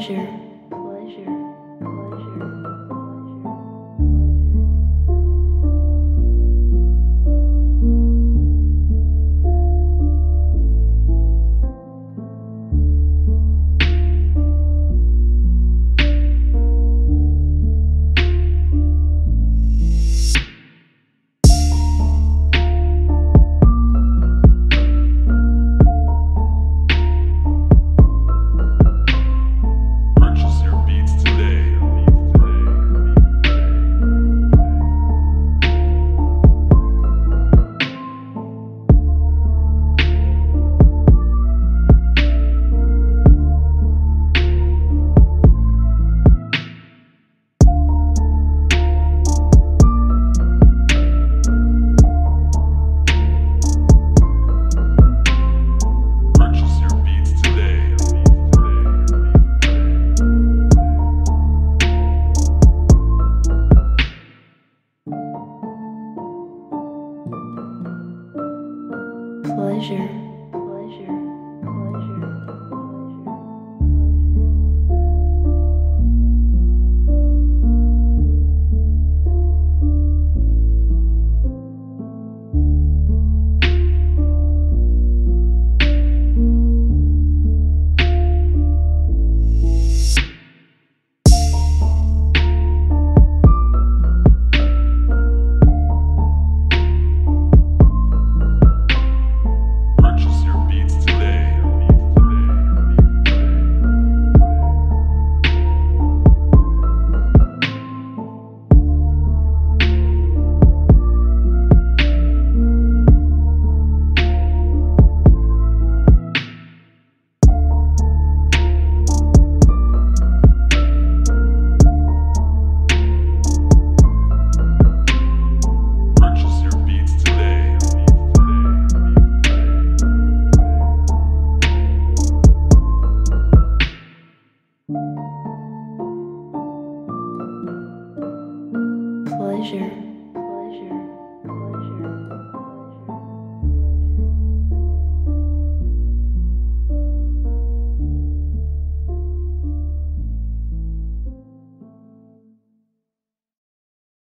但是。Pleasure, 是